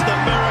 the third.